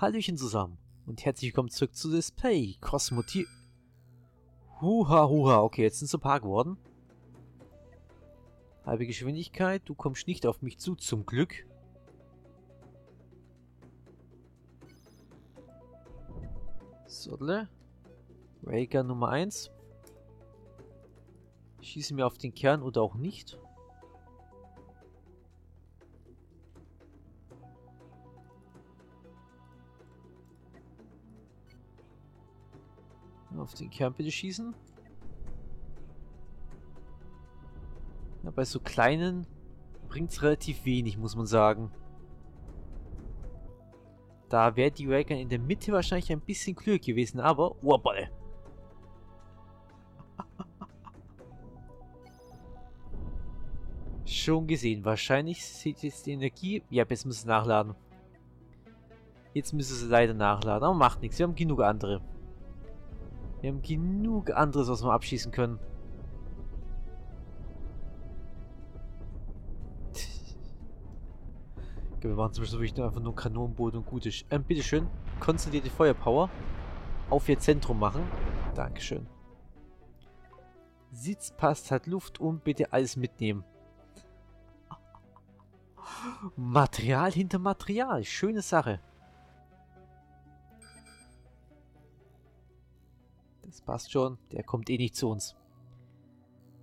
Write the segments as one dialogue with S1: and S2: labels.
S1: Hallöchen zusammen und herzlich willkommen zurück zu Display. Kosmotier... Huha, huha. Okay, jetzt sind es ein paar geworden. Halbe Geschwindigkeit. Du kommst nicht auf mich zu, zum Glück. Sodle. Raygun Nummer 1. Schieße mir auf den Kern oder auch nicht. Auf den Kern bitte schießen. Ja, bei so kleinen bringt es relativ wenig, muss man sagen. Da wäre die Wagon in der Mitte wahrscheinlich ein bisschen klüger gewesen, aber... Wobble! Schon gesehen. Wahrscheinlich sieht jetzt die Energie... Ja, jetzt muss es nachladen. Jetzt müssen sie leider nachladen, aber macht nichts. Wir haben genug andere. Wir haben genug anderes, was wir abschießen können. wir machen zum Beispiel wirklich einfach nur Kanonenboot und gut ist. Ähm, bitteschön. Konzentrierte Feuerpower auf ihr Zentrum machen. Dankeschön. Sitz passt, hat Luft und bitte alles mitnehmen. Material hinter Material. Schöne Sache. Das passt schon. Der kommt eh nicht zu uns.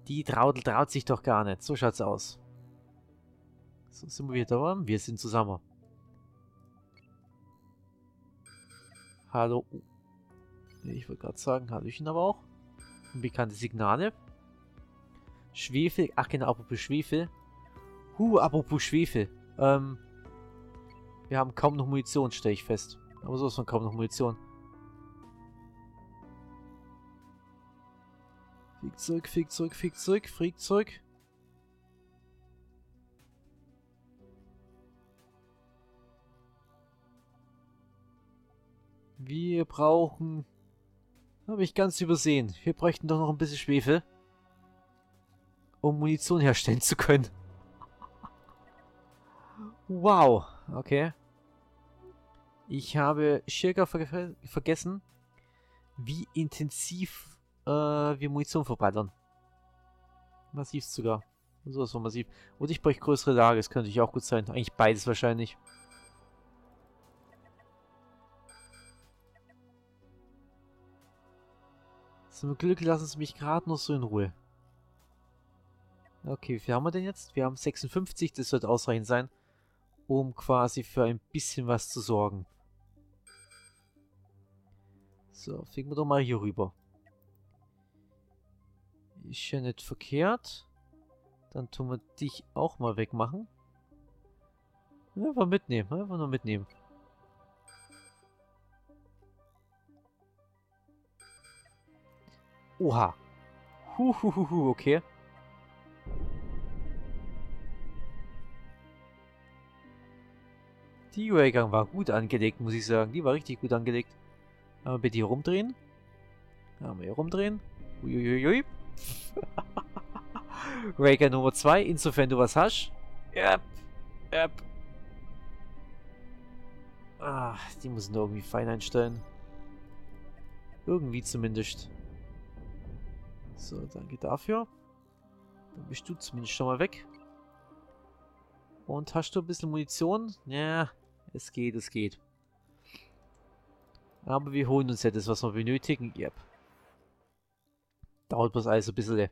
S1: Die Traudel traut sich doch gar nicht. So schaut's aus. So sind wir da. Wir sind zusammen. Hallo. Ich wollte gerade sagen, Hallöchen aber auch. Unbekannte Signale. Schwefel. Ach genau, apropos Schwefel. Huh, apropos Schwefel. Ähm, wir haben kaum noch Munition, stelle ich fest. Aber so ist man kaum noch Munition. Fliegt zurück, fliegt zurück, fliegt zurück, fliegt zurück. Wir brauchen... Habe ich ganz übersehen. Wir bräuchten doch noch ein bisschen Schwefel. Um Munition herstellen zu können. Wow. Okay. Ich habe circa ver vergessen, wie intensiv äh, wir Munition verbreitern. Massiv sogar. So ist so massiv. Und ich bräuchte größere Lage. Das könnte ich auch gut sein. Eigentlich beides wahrscheinlich. Zum Glück lassen sie mich gerade noch so in Ruhe. Okay, wie viel haben wir denn jetzt? Wir haben 56, das wird ausreichend sein, um quasi für ein bisschen was zu sorgen. So, fliegen wir doch mal hier rüber. Ist ja nicht verkehrt. Dann tun wir dich auch mal wegmachen. Einfach mitnehmen, einfach nur mitnehmen. Oha. Huhuhuhu, okay. Die Waygang war gut angelegt, muss ich sagen. Die war richtig gut angelegt. Aber bitte hier rumdrehen. Wir hier rumdrehen. Uiuiui. Raker Nummer 2, insofern du was hast. Yep. Yep. Ah, die müssen irgendwie fein einstellen. Irgendwie zumindest. So, danke dafür. Dann bist du zumindest schon mal weg. Und hast du ein bisschen Munition? Ja, es geht, es geht. Aber wir holen uns ja das, was wir benötigen. Yep. Dauert bloß alles ein bisschen.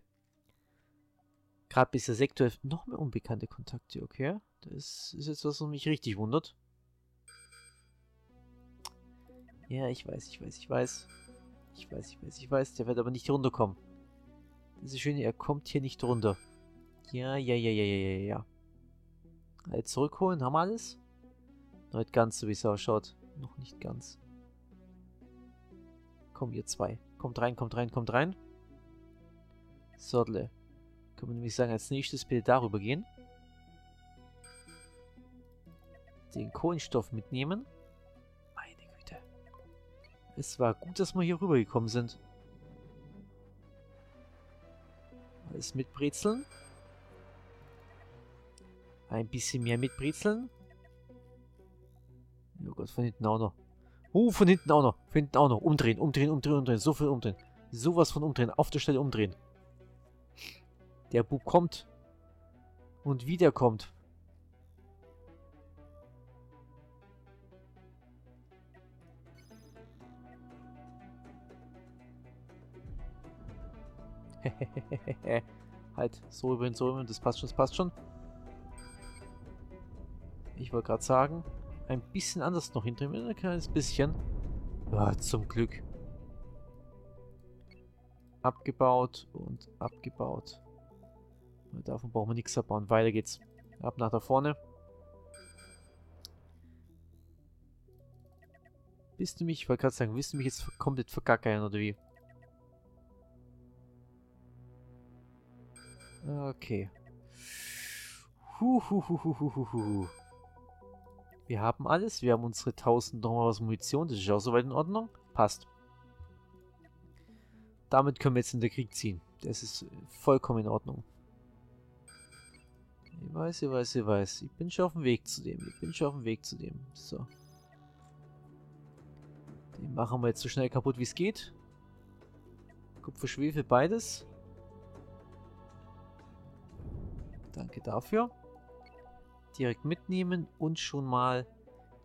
S1: Gerade bis der Sektor noch mehr unbekannte Kontakte, okay? Das ist jetzt was, was mich richtig wundert. Ja, ich weiß, ich weiß, ich weiß. Ich weiß, ich weiß, ich weiß. Der wird aber nicht runterkommen. Das ist schön, er kommt hier nicht runter. Ja, ja, ja, ja, ja, ja, ja. Halt zurückholen, haben wir alles? Noch nicht ganz, so wie es ausschaut. Noch nicht ganz. Komm, ihr zwei. Kommt rein, kommt rein, kommt rein. Sodle. Können wir nämlich sagen, als nächstes bitte darüber gehen. Den Kohlenstoff mitnehmen. Meine Güte. Es war gut, dass wir hier rübergekommen sind. Alles mitbrezeln. Ein bisschen mehr mitbrezeln. Oh Gott, von hinten auch noch. Oh, von hinten auch noch. Von hinten auch noch. Umdrehen, umdrehen, umdrehen, umdrehen. So viel umdrehen. Sowas von umdrehen. Auf der Stelle umdrehen. Der Bub kommt. Und wieder kommt. halt, so rüber hin, so rüber hin. Das passt schon, das passt schon. Ich wollte gerade sagen, ein bisschen anders noch hinter mir, ein kleines bisschen. Ja, zum Glück. Abgebaut und abgebaut. Davon brauchen wir nichts abbauen. Weiter geht's. Ab nach da vorne. Bist du mich, ich wollte gerade sagen, willst du mich jetzt komplett vergackern oder wie? Okay. Huhuhuhuhuhu. Wir haben alles. Wir haben unsere 1000 nochmal was Munition. Das ist auch soweit in Ordnung. Passt. Damit können wir jetzt in den Krieg ziehen. Das ist vollkommen in Ordnung. Ich weiß, ich weiß, ich weiß. Ich bin schon auf dem Weg zu dem. Ich bin schon auf dem Weg zu dem. So. Den machen wir jetzt so schnell kaputt, wie es geht. Kupfer, Schwefel, beides. Danke dafür. Direkt mitnehmen und schon mal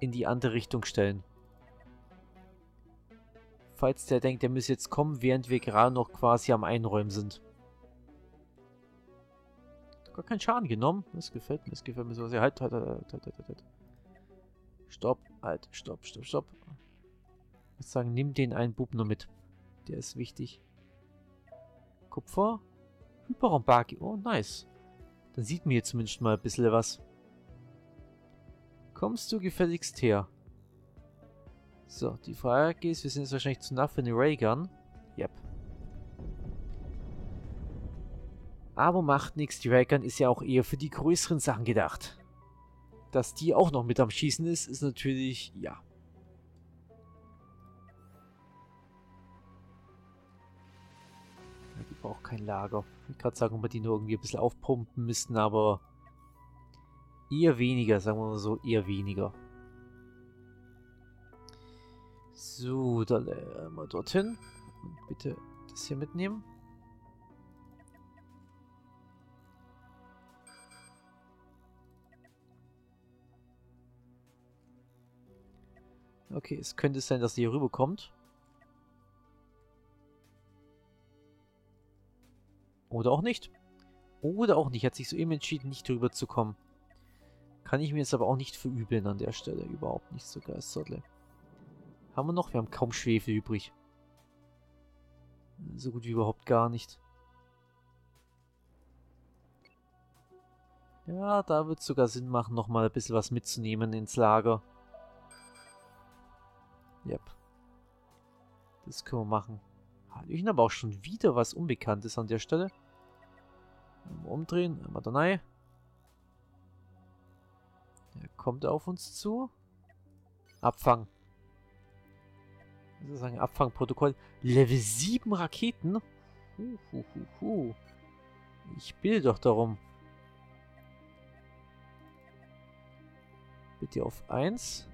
S1: in die andere Richtung stellen. Falls der denkt, der müsse jetzt kommen, während wir gerade noch quasi am Einräumen sind. Gar keinen Schaden genommen. Das gefällt mir, das gefällt mir so sehr. Halt, halt, halt, halt, halt, halt. halt. Stopp, halt, stopp, stopp, stopp. Ich würde sagen, nimm den einen Bub nur mit. Der ist wichtig. Kupfer. Hyperambaki. Oh, nice. Dann sieht mir zumindest mal ein bisschen was. Kommst du gefälligst her? So, die Frage ist, wir sind jetzt wahrscheinlich zu nah für eine Raygun. Yep. Aber macht nichts, die Raygun ist ja auch eher für die größeren Sachen gedacht. Dass die auch noch mit am Schießen ist, ist natürlich, ja. Die braucht kein Lager. Ich wollte gerade sagen, ob wir die nur irgendwie ein bisschen aufpumpen müssten, aber eher weniger, sagen wir mal so, eher weniger. So, dann äh, mal dorthin. Und bitte das hier mitnehmen. Okay, es könnte sein, dass sie hier rüberkommt. Oder auch nicht. Oder auch nicht. Hat sich soeben entschieden, nicht rüber zu kommen. Kann ich mir jetzt aber auch nicht verübeln an der Stelle. Überhaupt nicht so Geisterle. Haben wir noch? Wir haben kaum Schwefel übrig. So gut wie überhaupt gar nicht. Ja, da wird es sogar Sinn machen, nochmal ein bisschen was mitzunehmen ins Lager. Yep. Das können wir machen. Hallöchen, aber auch schon wieder was Unbekanntes an der Stelle. Einmal umdrehen, einmal da rein. Er kommt auf uns zu. Abfang. Ein Abfangprotokoll. Level 7 Raketen? Huhuhuhu. Ich bitte doch darum. Bitte auf 1.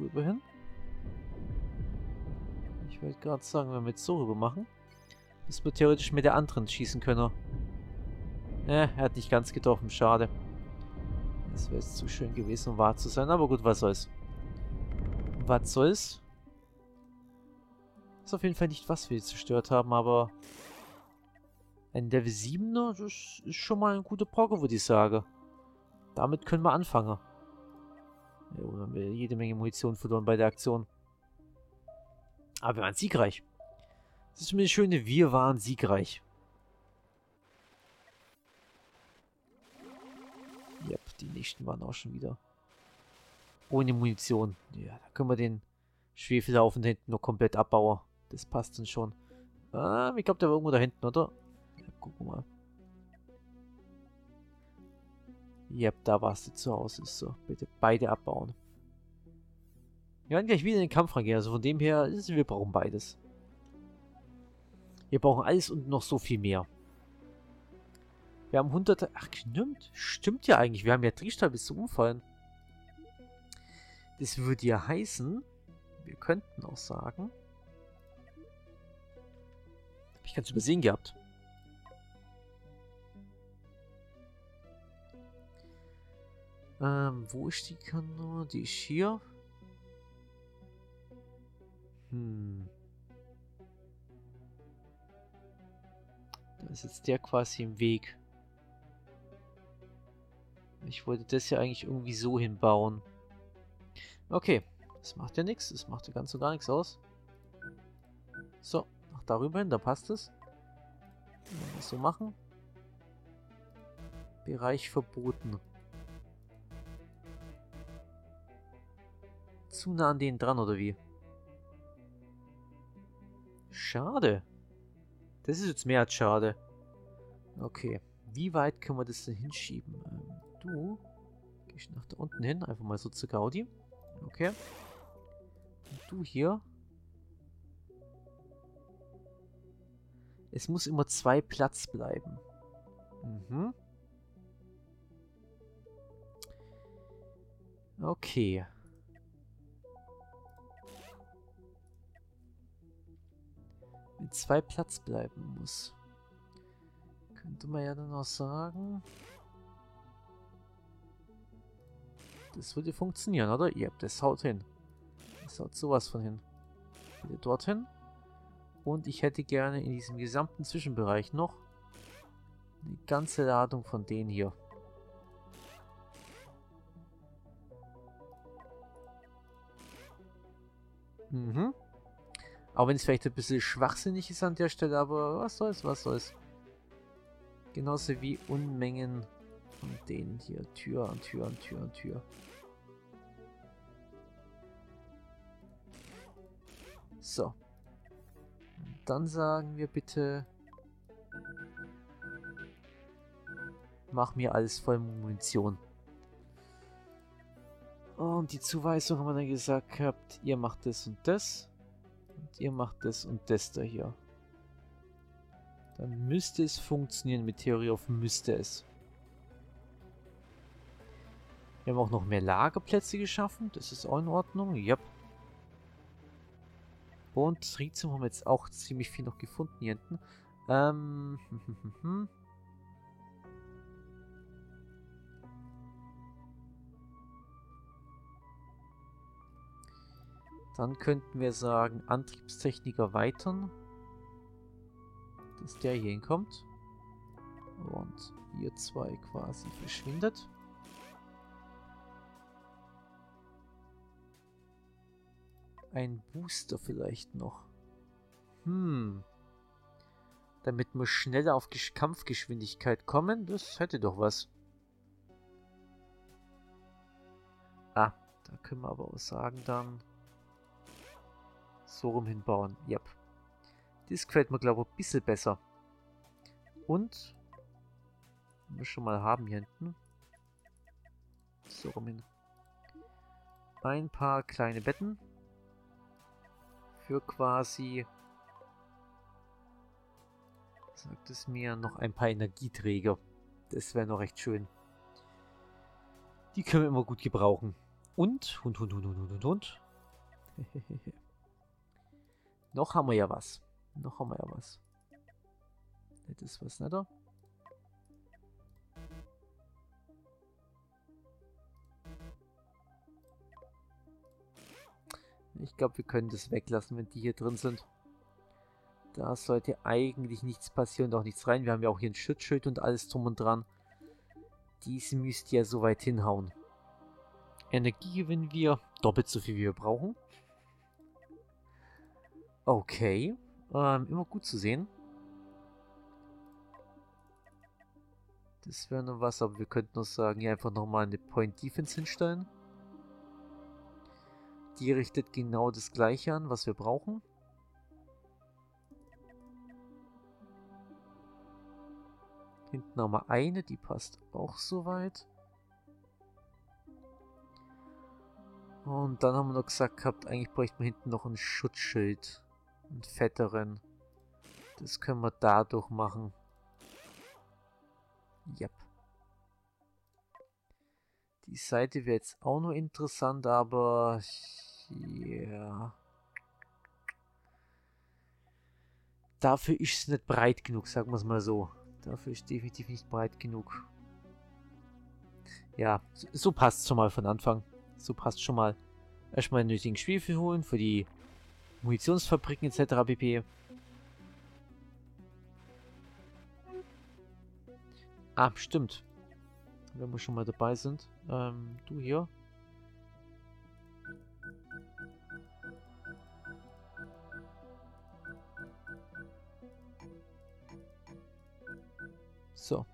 S1: rüber hin. Ich wollte gerade sagen, wenn wir jetzt so rüber machen, dass wir theoretisch mit der anderen schießen können. Ja, er hat nicht ganz getroffen, schade. Das wäre jetzt zu schön gewesen, um wahr zu sein, aber gut, was soll's. Was soll's? Ist auf jeden Fall nicht, was wir zerstört haben, aber ein Level 7er, das ist schon mal ein guter Poker, würde ich sagen. Damit können wir anfangen. Und haben jede Menge Munition verloren bei der Aktion. Aber wir waren siegreich. Das ist zumindest schöne, wir waren siegreich. Yep, die nächsten waren auch schon wieder ohne Munition. Ja, da können wir den Schwefellaufen hinten noch komplett abbauen. Das passt dann schon. Ah, ich glaube, der war irgendwo da hinten, oder? Ja, gucken wir mal. Yep, da warst du zu Hause. So, bitte beide abbauen. Wir werden gleich wieder in den Kampf reingehen. Also von dem her, wir brauchen beides. Wir brauchen alles und noch so viel mehr. Wir haben hunderte... Ach, stimmt. Stimmt ja eigentlich. Wir haben ja Drehstahl bis zum Umfallen. Das würde ja heißen, wir könnten auch sagen... Hab ich ganz übersehen gehabt. Ähm, wo ist die Kanone? Die ist hier. Hm. Da ist jetzt der quasi im Weg. Ich wollte das ja eigentlich irgendwie so hinbauen. Okay, das macht ja nichts. Das macht ja ganz und gar nichts aus. So, nach darüber hin, da passt es. Das so machen. Bereich verboten. Zu nah an denen dran, oder wie? Schade. Das ist jetzt mehr als schade. Okay. Wie weit können wir das denn hinschieben? Ähm, du gehst nach da unten hin. Einfach mal so zu Gaudi. Okay. Und du hier. Es muss immer zwei Platz bleiben. Mhm. Okay. Wenn zwei Platz bleiben muss. Könnte man ja dann auch sagen. Das würde funktionieren, oder? Ihr habt das haut hin. Das haut sowas von hin. Bitte dorthin. Und ich hätte gerne in diesem gesamten Zwischenbereich noch eine ganze Ladung von denen hier. Mhm. Auch wenn es vielleicht ein bisschen schwachsinnig ist an der Stelle, aber was soll's, was soll's. Genauso wie Unmengen von denen hier. Tür an Tür an Tür an Tür. So. Dann sagen wir bitte... Mach mir alles voll Munition. Und die Zuweisung haben wir dann gesagt gehabt, ihr macht das und das. Ihr macht das und das da hier. Dann müsste es funktionieren. Mit Theorie auf müsste es. Wir haben auch noch mehr Lagerplätze geschaffen. Das ist auch in Ordnung. Yep. Und Tritium haben wir jetzt auch ziemlich viel noch gefunden hier hinten. Ähm. Dann könnten wir sagen, Antriebstechnik erweitern. Dass der hier hinkommt. Und ihr zwei quasi verschwindet. Ein Booster vielleicht noch. Hm. Damit wir schneller auf Gesch Kampfgeschwindigkeit kommen, das hätte doch was. Ah, da können wir aber auch sagen dann so rum hinbauen. Yep. Das gefällt mir, glaube ich, ein bisschen besser. Und, wenn wir schon mal haben hier hinten, so rum hin, ein paar kleine Betten für quasi, sagt es mir, noch ein paar Energieträger. Das wäre noch recht schön. Die können wir immer gut gebrauchen. Und, und, und, und, und, und, und. Noch haben wir ja was. Noch haben wir ja was. Das ist was, nicht? Ich glaube, wir können das weglassen, wenn die hier drin sind. Da sollte eigentlich nichts passieren und auch nichts rein. Wir haben ja auch hier ein Schutzschild und alles drum und dran. Dies müsste ja so weit hinhauen. Energie gewinnen wir doppelt so viel, wie wir brauchen. Okay. Ähm, immer gut zu sehen. Das wäre nur was, aber wir könnten noch sagen, hier einfach nochmal eine Point Defense hinstellen. Die richtet genau das gleiche an, was wir brauchen. Hinten wir eine, die passt auch soweit. Und dann haben wir noch gesagt gehabt, eigentlich bräuchte man hinten noch ein Schutzschild. Einen fetteren. Das können wir dadurch machen. Yep. Die Seite wäre jetzt auch noch interessant, aber... Ja... Dafür ist es nicht breit genug, sagen wir es mal so. Dafür ist definitiv nicht breit genug. Ja, so, passt schon mal von Anfang. So passt schon mal. Erstmal den nötigen Spielfilm holen für die Munitionsfabriken etc. pp. Ah, stimmt. Wenn wir schon mal dabei sind. Ähm, du hier. So.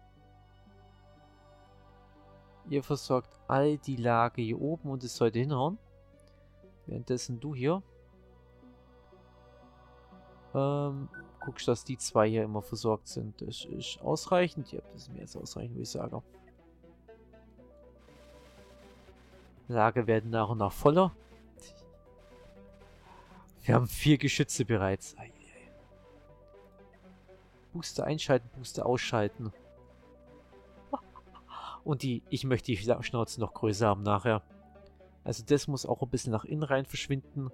S1: Ihr versorgt all die Lage hier oben und es sollte hinhauen. Währenddessen du hier. Ähm, guckst, dass die zwei hier immer versorgt sind. Das ist ausreichend. Ja, das ist mehr als ausreichend, würde ich sagen. Lager werden nach und nach voller. Wir haben vier Geschütze bereits. Booster einschalten, Booster ausschalten. Und die, ich möchte die Schnauze noch größer haben nachher. Also das muss auch ein bisschen nach innen rein verschwinden.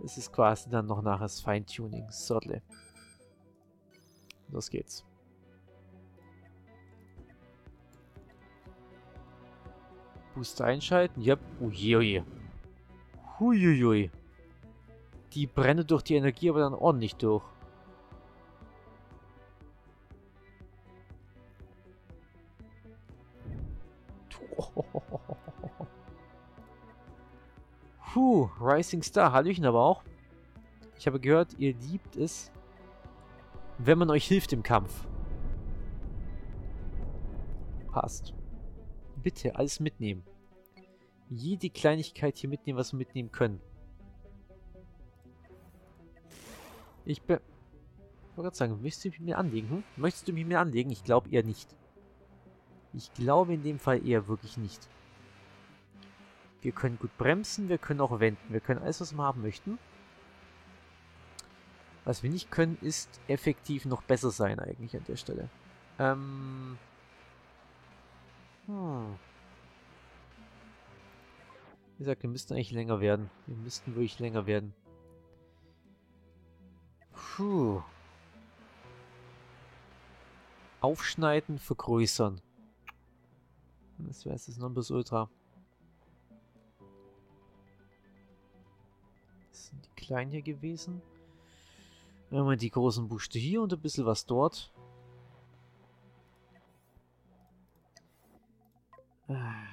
S1: Das ist quasi dann noch nachher das Feintuning. Sodle. Los geht's. Booster einschalten. Yep. Uje. Huiuiui. Die brennen durch die Energie aber dann ordentlich durch. Puh, Rising Star, Hallöchen aber auch. Ich habe gehört, ihr liebt es, wenn man euch hilft im Kampf. Passt. Bitte, alles mitnehmen. Jede Kleinigkeit hier mitnehmen, was wir mitnehmen können. Ich bin... Ich wollte gerade sagen, möchtest du mich mir anlegen? Hm? Möchtest du mich mir anlegen? Ich glaube eher nicht. Ich glaube in dem Fall eher wirklich nicht. Wir können gut bremsen, wir können auch wenden. Wir können alles, was wir haben möchten. Was wir nicht können, ist effektiv noch besser sein eigentlich an der Stelle. Ähm... Hm. Wie gesagt, wir müssten eigentlich länger werden. Wir müssten wirklich länger werden. Puh. Aufschneiden, vergrößern. Das wäre jetzt das Nonplusultra. Sind die kleinen hier gewesen. Wir die großen Buchte hier und ein bisschen was dort. Ah,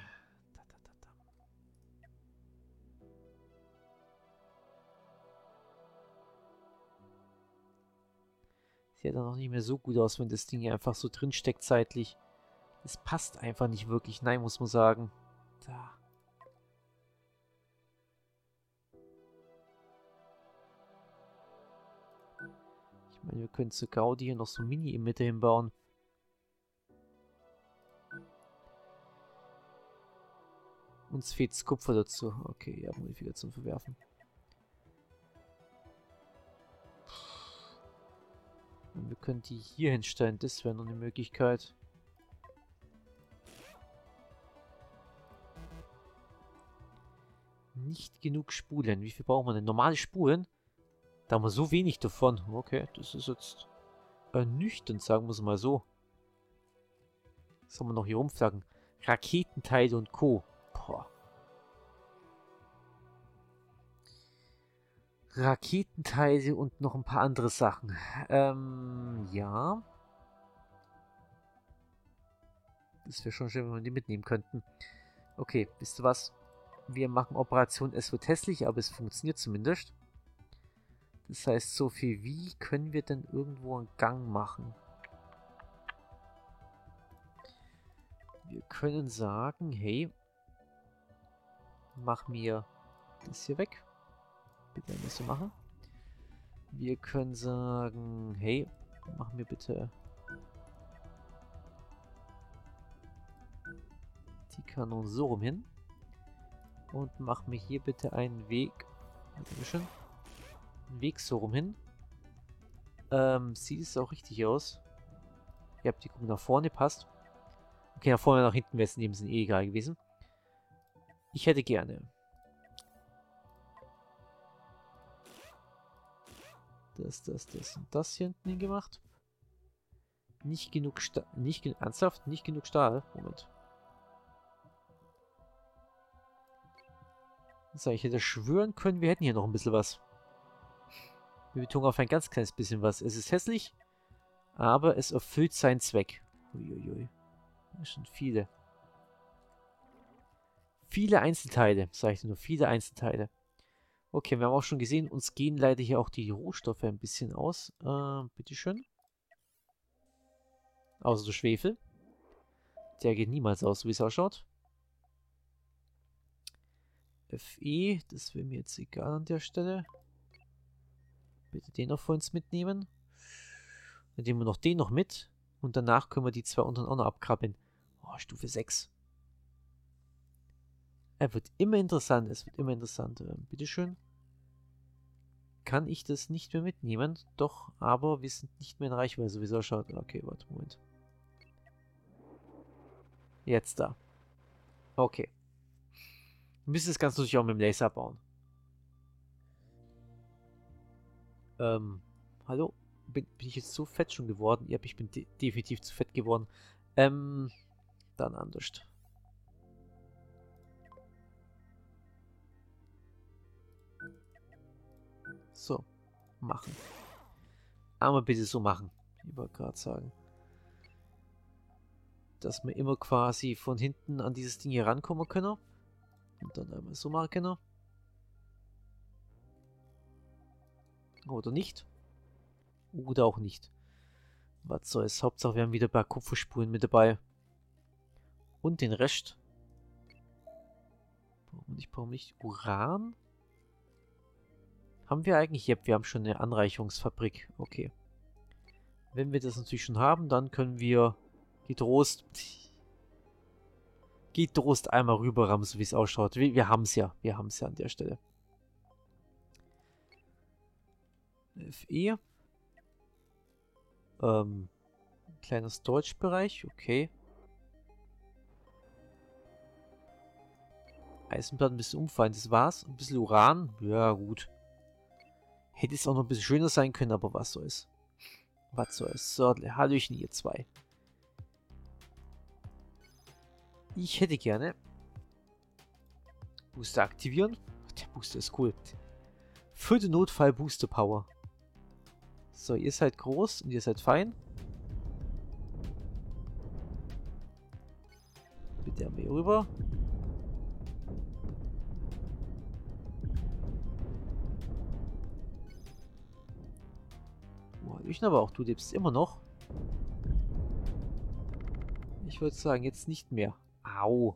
S1: Sieht dann auch nicht mehr so gut aus, wenn das Ding hier einfach so drin steckt zeitlich. Es passt einfach nicht wirklich. Nein, muss man sagen. Da. Wir können zu Gaudi hier noch so Mini im Mitte hinbauen. Uns fehlt Kupfer dazu. Okay, ja, Modifikation verwerfen. Und wir können die hier hinstellen. Das wäre noch eine Möglichkeit. Nicht genug Spulen. Wie viel brauchen wir denn? Normale Spulen? Da haben wir so wenig davon. Okay, das ist jetzt ernüchternd, sagen wir es mal so. Was haben wir noch hier rumflaggen? Raketenteile und Co. Boah. Raketenteile und noch ein paar andere Sachen. Ähm, ja. Das wäre schon schön, wenn wir die mitnehmen könnten. Okay, wisst ihr was? wir machen Operation, es wird hässlich, aber es funktioniert zumindest. Das heißt, so viel wie können wir denn irgendwo einen Gang machen? Wir können sagen, hey, mach mir das hier weg. Bitte ein bisschen machen. Wir können sagen, hey, mach mir bitte die Kanonen so rum hin. Und mach mir hier bitte einen Weg. Schön. Weg so rum hin. Ähm, sieht es auch richtig aus. Ihr habt die Kuppe nach vorne, passt. Okay, nach vorne, nach hinten wäre es in dem Sinne eh egal gewesen. Ich hätte gerne das, das, das und das hier hinten gemacht. Nicht genug Stahl. Nicht gen ernsthaft? Nicht genug Stahl? Moment. So, ich hätte schwören können, wir hätten hier noch ein bisschen was. Wir betonen auf ein ganz kleines bisschen was. Es ist hässlich, aber es erfüllt seinen Zweck. Uiuiui. Das sind viele. Viele Einzelteile, sage ich nur. Viele Einzelteile. Okay, wir haben auch schon gesehen, uns gehen leider hier auch die Rohstoffe ein bisschen aus. Äh, bitteschön. Außer der Schwefel. Der geht niemals aus, wie es ausschaut. FE, das wäre mir jetzt egal an der Stelle. Bitte den noch vor uns mitnehmen. Dann nehmen wir noch den noch mit. Und danach können wir die zwei unteren auch noch abkrabbeln. Oh, Stufe 6. Er wird immer interessant, es wird immer interessanter. Bitteschön. Kann ich das nicht mehr mitnehmen? Doch, aber wir sind nicht mehr in Reichweite, so wie es ausschaut. Okay, warte, Moment. Jetzt da. Okay. Wir müssen das Ganze natürlich auch mit dem Laser bauen. Ähm, hallo? Bin, bin, ich jetzt so fett schon geworden? Ja, ich bin de definitiv zu fett geworden. Ähm, dann anders. So, machen. Aber bitte so machen. Ich wollte gerade sagen dass wir immer quasi von hinten an dieses Ding hier rankommen können. Und dann einmal so machen können. Oder nicht. Oder auch nicht. Was soll's. Hauptsache wir haben wieder ein paar Kupferspuren mit dabei. Und den Rest. Nicht, brauchen wir nicht. Uran? Haben wir eigentlich? Ja, wir haben schon eine Anreicherungsfabrik. Okay. Wenn wir das natürlich schon haben, dann können wir Getrost. Getrost einmal rüberrammen, so wie es ausschaut. Wir, wir haben es ja. Wir haben es ja an der Stelle. FE. Ähm, kleiner Storage-Bereich, okay. Eisenplatten ein bisschen umfallen, das war's. Ein bisschen Uran, ja gut. Hätte es auch noch ein bisschen schöner sein können, aber was soll's. Was soll's. So, Hallöchen ihr zwei. Ich hätte gerne Booster aktivieren. Der Booster ist cool. Für den Notfall Booster Power. So, ihr seid groß und ihr seid fein. Bitte Armee rüber. Oh, ich aber auch, du lebst immer noch. Ich würde sagen, jetzt nicht mehr. Au.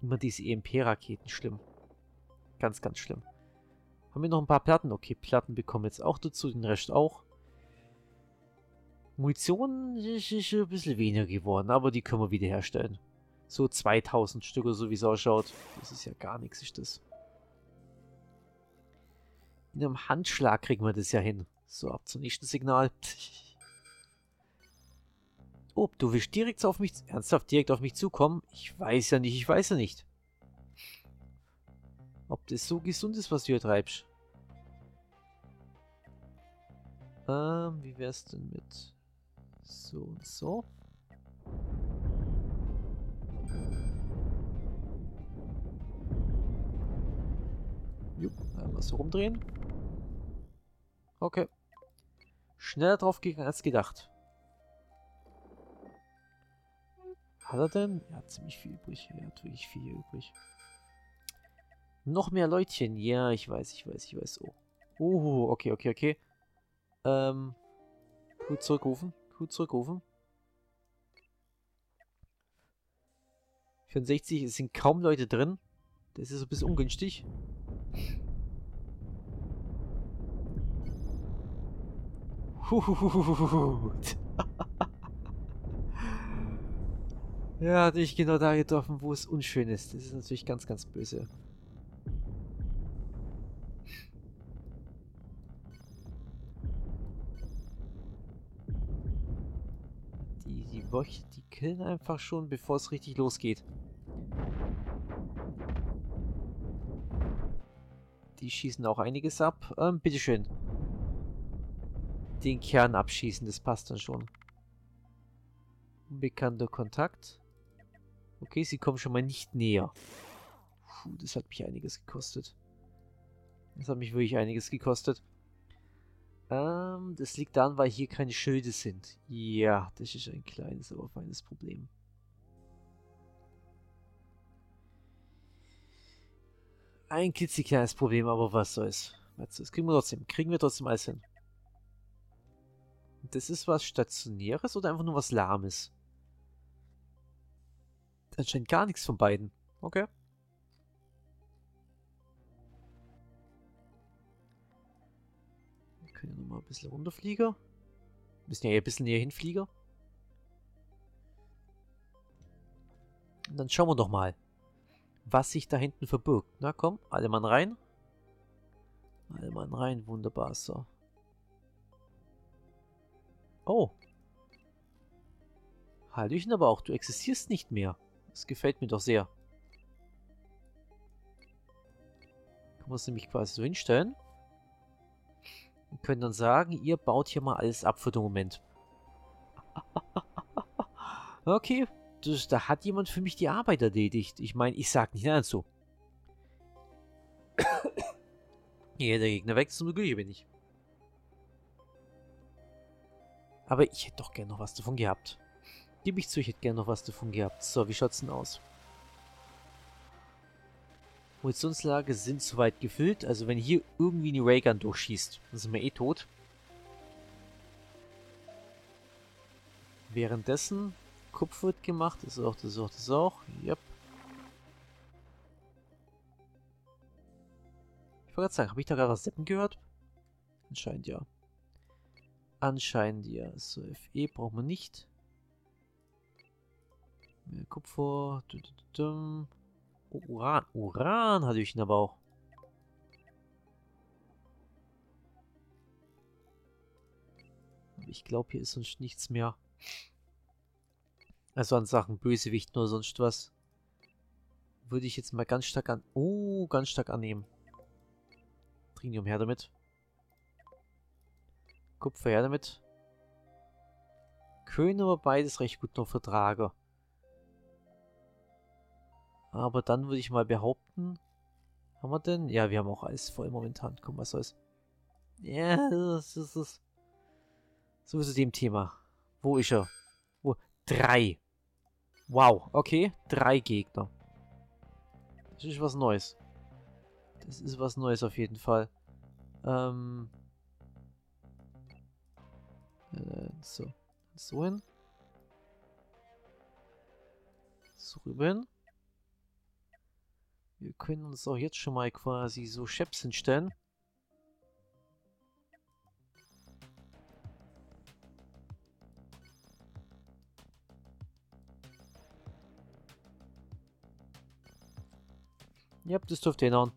S1: Immer diese EMP-Raketen, schlimm. Ganz, ganz schlimm. Haben wir noch ein paar Platten? Okay, Platten bekommen jetzt auch dazu, den Rest auch. Munition ist, ist ein bisschen weniger geworden, aber die können wir wiederherstellen. So 2000 Stück oder so, wie es ausschaut. Das ist ja gar nichts, ist das. In einem Handschlag kriegen wir das ja hin. So, ab zum nächsten Signal. Oh, du willst direkt auf mich, ernsthaft direkt auf mich zukommen? Ich weiß ja nicht, ich weiß ja nicht. Ob das so gesund ist, was du hier treibst. Ähm, wie wär's denn mit so und so? Jupp, einmal so rumdrehen. Okay. Schneller drauf gegangen als gedacht. Hat er denn? Er hat ziemlich viel übrig. Er hat wirklich viel übrig. Noch mehr Leutchen. Ja, ich weiß, ich weiß, ich weiß. Oh. Oh, okay, okay, okay. Ähm. Gut zurückrufen. Gut zurückrufen. 64, es sind kaum Leute drin. Das ist ein bisschen ungünstig. Ja, hat mich genau da getroffen, wo es unschön ist. Das ist natürlich ganz, ganz böse. Woche, die killen einfach schon, bevor es richtig losgeht. Die schießen auch einiges ab. Ähm, bitteschön. Den Kern abschießen, das passt dann schon. Unbekannter Kontakt. Okay, sie kommen schon mal nicht näher. Puh, das hat mich einiges gekostet. Das hat mich wirklich einiges gekostet. Ähm, das liegt daran, weil hier keine Schilde sind. Ja, das ist ein kleines, aber feines Problem. Ein klitzekleines Problem, aber was soll's. Das kriegen wir trotzdem. Kriegen wir trotzdem alles hin. Das ist was Stationäres oder einfach nur was Lahmes? Anscheinend gar nichts von beiden. Okay. Nochmal ein bisschen runterfliegen. Wir müssen ja hier ein bisschen näher hinfliegen. Und dann schauen wir doch mal was sich da hinten verbirgt. Na komm, alle Mann rein. Alle Mann rein, wunderbar, so. Oh. Hallöchen aber auch, du existierst nicht mehr. Das gefällt mir doch sehr. Kann man es nämlich quasi so hinstellen. Und können dann sagen, ihr baut hier mal alles ab für den Moment. okay, das, da hat jemand für mich die Arbeit erledigt. Ich meine, ich sag nicht nein dazu. ja, der Gegner weg, zum Glück bin ich. Aber ich hätte doch gerne noch was davon gehabt. Gebe ich zu, ich hätte gerne noch was davon gehabt. So, wie schaut's denn aus? Munitionslager sind soweit gefüllt. Also wenn hier irgendwie eine Raygun durchschießt, dann sind wir eh tot. Währenddessen Kupfer wird gemacht. Das ist auch, das ist auch, das ist auch. Yep. Ich wollte gerade sagen, habe ich da gerade was Seppen gehört? Anscheinend ja. Anscheinend ja. So, FE brauchen wir nicht. Mehr Kupfer. Uran. Uran hatte ich aber auch. Aber ich glaube, hier ist sonst nichts mehr. Also an Sachen Bösewicht oder sonst was. Würde ich jetzt mal ganz stark an... Oh, ganz stark annehmen. Trinium her damit. Kupfer her damit. Können aber beides recht gut noch vertragen. Aber dann würde ich mal behaupten... Haben wir denn? Ja, wir haben auch alles voll momentan. Guck mal, was soll's. Ja, das ist es. So ist es dem Thema. Wo ist er? Wo? Drei. Wow, okay. Drei Gegner. Das ist was Neues. Das ist was Neues auf jeden Fall. Ähm. Äh, so. So hin. So rüber hin. Wir können uns auch jetzt schon mal quasi so Chefs hinstellen. Ja, das dürfte hinhauen.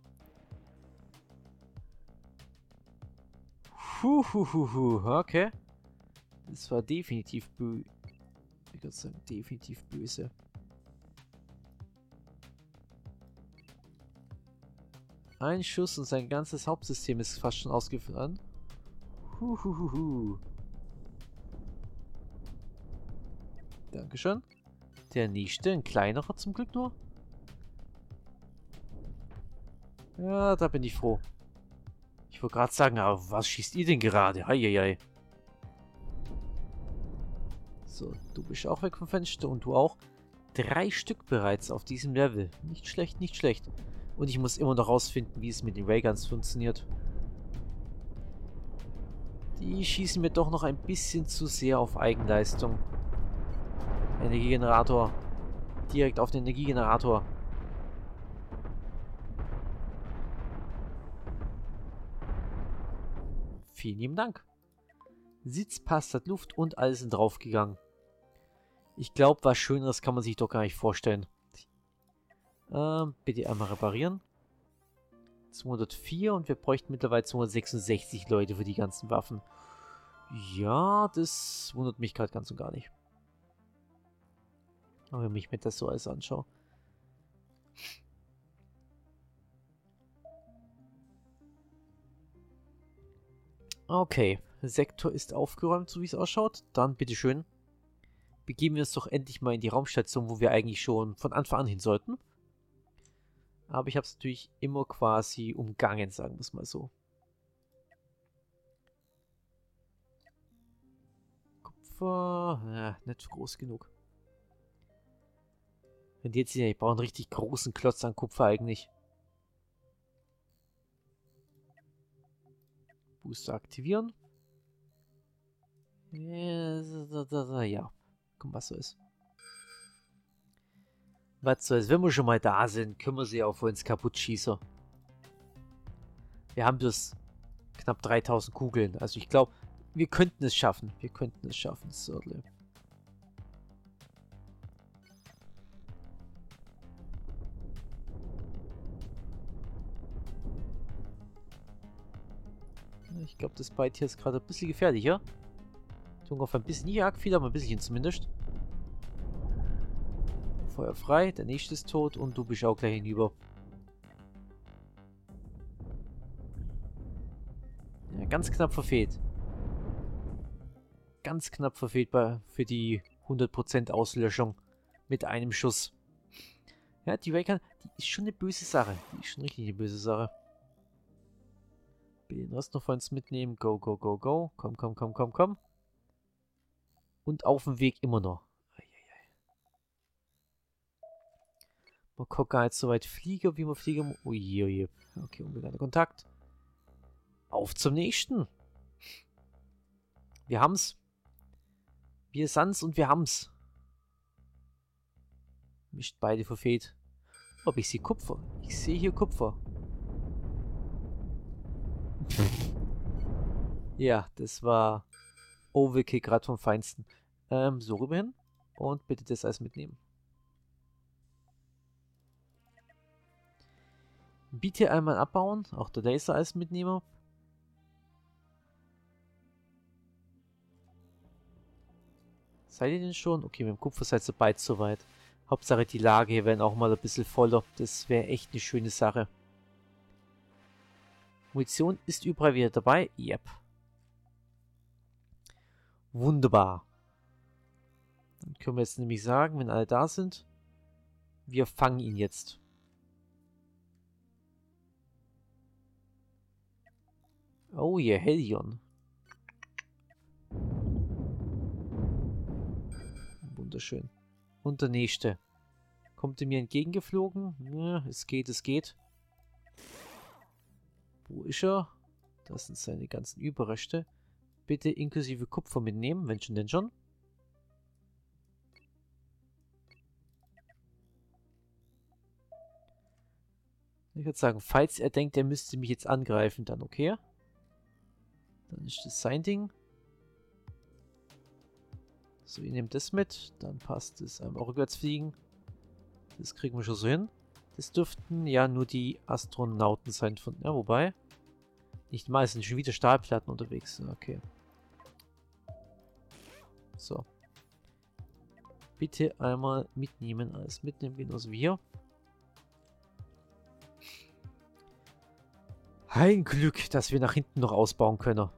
S1: Huhuhuhu, okay. Das war definitiv bö... Ich würde sagen, definitiv böse. Ein Schuss und sein ganzes Hauptsystem ist fast schon ausgefahren. Huhuhuhu. Dankeschön. Der nächste, ein kleinerer zum Glück nur. Ja, da bin ich froh. Ich wollte gerade sagen, aber was schießt ihr denn gerade? Heieiei. So, du bist auch weg vom Fenster und du auch. Drei Stück bereits auf diesem Level. Nicht schlecht, nicht schlecht. Und ich muss immer noch rausfinden, wie es mit den Rayguns funktioniert. Die schießen mir doch noch ein bisschen zu sehr auf Eigenleistung. Energiegenerator. Direkt auf den Energiegenerator. Vielen lieben Dank. Sitz passt, hat Luft und alles sind draufgegangen. Ich glaube, was Schöneres kann man sich doch gar nicht vorstellen. Ähm, bitte einmal reparieren. 204 und wir bräuchten mittlerweile 266 Leute für die ganzen Waffen. Ja, das wundert mich gerade ganz und gar nicht. Aber wenn ich mir das so alles anschaue. Okay, Sektor ist aufgeräumt, so wie es ausschaut. Dann bitteschön. Begeben wir uns doch endlich mal in die Raumstation, wo wir eigentlich schon von Anfang an hin sollten. Aber ich habe es natürlich immer quasi umgangen, sagen wir es mal so. Kupfer, ja, nicht groß genug. Die jetzt ich brauche einen richtig großen Klotz an Kupfer eigentlich. Booster aktivieren. Ja, komm, was so ist. Was soll's, wenn wir schon mal da sind, können wir sie auch vor uns kaputt schießen. Wir haben bloß knapp 3000 Kugeln. Also ich glaube, wir könnten es schaffen. Wir könnten es schaffen, Sörle. Ich glaube, das Byte hier ist gerade ein bisschen gefährlicher. Tun auf ein bisschen nicht arg viel, aber ein bisschen zumindest. Feuer frei, der nächste ist tot und du bist auch gleich hinüber. Ja, ganz knapp verfehlt. Ganz knapp verfehlt bei, für die 100% Auslöschung mit einem Schuss. Ja, die Raycan, die ist schon eine böse Sache. Die ist schon richtig eine böse Sache. Den Rest noch von uns mitnehmen. Go, go, go, go. Komm, komm, komm, komm, komm. Und auf dem Weg immer noch. Mal gucken, jetzt so weit fliege, wie man fliegen Uiuiui. Okay, unbekannter Kontakt. Auf zum nächsten. Wir haben's. Wir sind's und wir haben's. Mischt beide verfehlt. Ob ich sehe Kupfer? Ich sehe hier Kupfer. ja, das war Overkill gerade vom Feinsten. Ähm, so rüber hin. Und bitte das alles mitnehmen. Bitte einmal abbauen. Auch der Laser als Mitnehmer. Seid ihr denn schon? Okay, mit dem Kupfer seid ihr beide soweit. Hauptsache die Lage hier werden auch mal ein bisschen voller. Das wäre echt eine schöne Sache. Munition ist überall wieder dabei. Yep. Wunderbar. Dann können wir jetzt nämlich sagen, wenn alle da sind, wir fangen ihn jetzt. Oh yeah, Helion. Wunderschön. Und der nächste. Kommt er mir entgegengeflogen? Ja, es geht, es geht. Wo ist er? Das sind seine ganzen Überreste. Bitte inklusive Kupfer mitnehmen, wenn schon denn schon. Ich würde sagen, falls er denkt, er müsste mich jetzt angreifen, dann okay. Dann ist das sein Ding. So, ihr nehmt das mit. Dann passt es. Einmal rückwärts fliegen. Das kriegen wir schon so hin. Das dürften ja nur die Astronauten sein von... Ja, wobei... Nicht mal, es sind schon wieder Stahlplatten unterwegs. Okay. So. Bitte einmal mitnehmen. Alles mitnehmen, genauso wie hier. Ein Glück, dass wir nach hinten noch ausbauen können.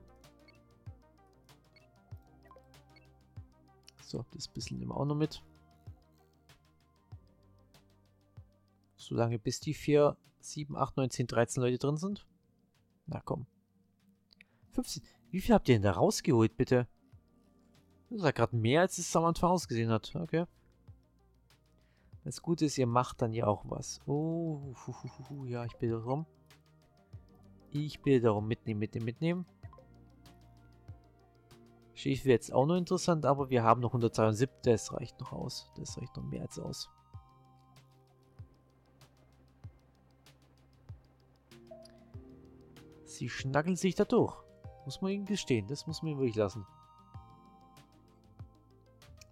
S1: So, das bisschen nehmen wir auch noch mit. Solange bis die 4, 7, 8, 9, 10, 13 Leute drin sind. Na komm. 15. Wie viel habt ihr denn da rausgeholt, bitte? Das ist ja gerade mehr, als es am Anfang ausgesehen hat. Okay. Das Gute ist, ihr macht dann ja auch was. Oh, ja, ich bilde darum. Ich bilde darum. Mitnehmen, mitnehmen, mitnehmen. Schief wäre jetzt auch noch interessant, aber wir haben noch 172. Das reicht noch aus. Das reicht noch mehr als aus. Sie schnackeln sich da durch. Muss man ihnen gestehen. Das muss man ihnen wirklich lassen.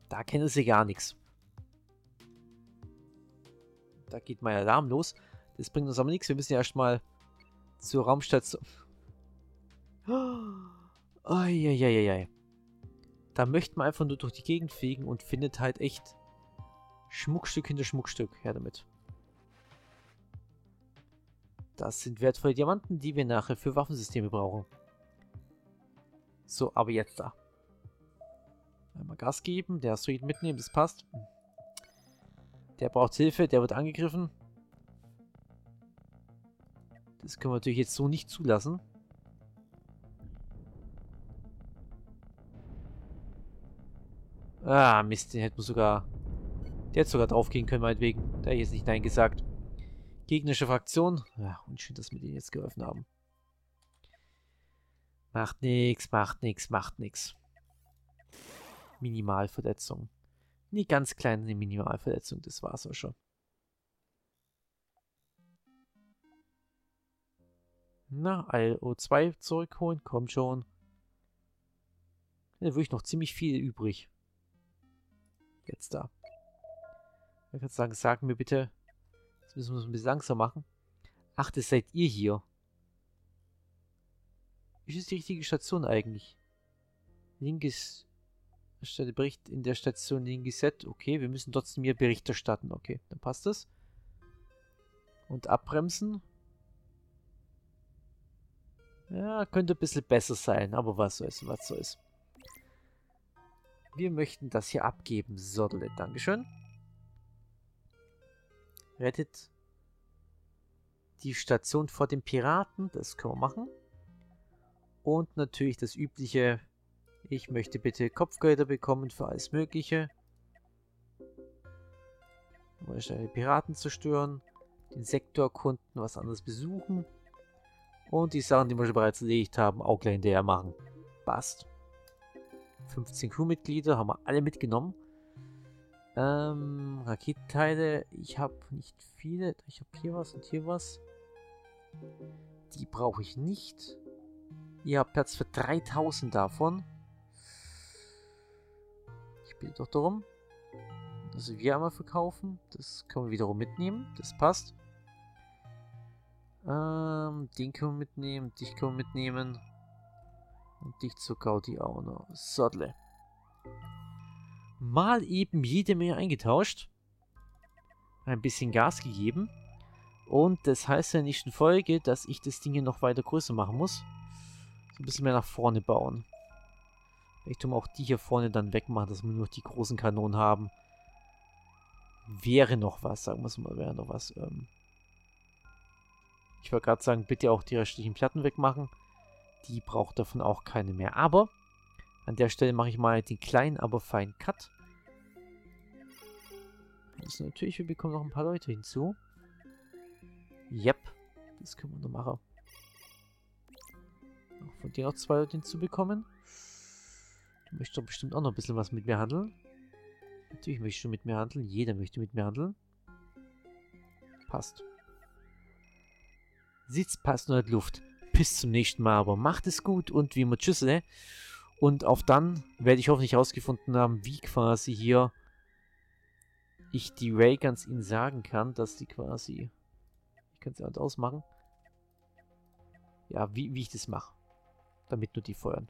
S1: Da kennen sie gar nichts. Da geht mein Alarm los. Das bringt uns aber nichts. Wir müssen ja erstmal zur Raumstation. Eieieiei. Da möchte man einfach nur durch die Gegend fliegen und findet halt echt Schmuckstück hinter Schmuckstück. Her damit. Das sind wertvolle Diamanten, die wir nachher für Waffensysteme brauchen. So, aber jetzt da. Einmal Gas geben, der Asteroid mitnehmen, das passt. Der braucht Hilfe, der wird angegriffen. Das können wir natürlich jetzt so nicht zulassen. Ah, Mist, den hätten wir sogar... Der hätte sogar draufgehen können, meinetwegen. Da hätte ich jetzt nicht Nein gesagt. Gegnerische Fraktion. Ja, und schön, dass wir denen jetzt geholfen haben. Macht nix, macht nix, macht nix. Minimalverletzung. Nie ganz kleine Minimalverletzung, das war's auch schon. Na, IO2 zurückholen, kommt schon. Da habe ich noch ziemlich viel übrig. Jetzt da. Ich kann sagen, sag mir bitte, jetzt müssen wir es ein bisschen langsam machen. Ach, das seid ihr hier. Ist es die richtige Station eigentlich? Linkes Bericht in der Station Lingiset. Okay, wir müssen trotzdem hier Bericht erstatten. Okay, dann passt das. Und abbremsen. Ja, könnte ein bisschen besser sein, aber was soll's, was soll's. Wir möchten das hier abgeben. Sodele, Dankeschön. Rettet die Station vor den Piraten. Das können wir machen. Und natürlich das übliche ich möchte bitte Kopfgelder bekommen für alles Mögliche. Die Piraten zerstören, den Sektor erkunden, was anderes besuchen. Und die Sachen, die wir schon bereits erledigt haben, auch gleich hinterher machen. Passt. 15 Crewmitglieder haben wir alle mitgenommen. Ähm, Raketenteile. Ich habe nicht viele. Ich habe hier was und hier was. Die brauche ich nicht. Ihr habt Platz für 3000 davon bitte doch darum. dass wir einmal verkaufen. Das können wir wiederum mitnehmen. Das passt. Ähm, den können wir mitnehmen. Dich können wir mitnehmen. Und dich zur Gaudi auch noch. Sodle. Mal eben jede Menge eingetauscht. Ein bisschen Gas gegeben. Und das heißt in der nächsten Folge, dass ich das Ding hier noch weiter größer machen muss. So ein bisschen mehr nach vorne bauen. Ich tue auch die hier vorne dann wegmachen, dass wir nur die großen Kanonen haben. Wäre noch was, sagen wir es mal, wäre noch was. Ähm ich wollte gerade sagen, bitte auch die restlichen Platten wegmachen. Die braucht davon auch keine mehr. Aber an der Stelle mache ich mal den kleinen, aber feinen Cut. Das ist natürlich, wir bekommen noch ein paar Leute hinzu. Yep, das können wir noch machen. Auch von dir noch zwei Leute hinzubekommen. Du möchtest doch bestimmt auch noch ein bisschen was mit mir handeln. Natürlich möchtest du mit mir handeln. Jeder möchte mit mir handeln. Passt. Sitz passt nur die Luft. Bis zum nächsten Mal, aber macht es gut und wie immer tschüss, ne? Und auf dann werde ich hoffentlich herausgefunden haben, wie quasi hier ich die Rayguns ihnen sagen kann, dass die quasi... Ich kann es ja halt ausmachen. Ja, wie, wie ich das mache. Damit nur die feuern.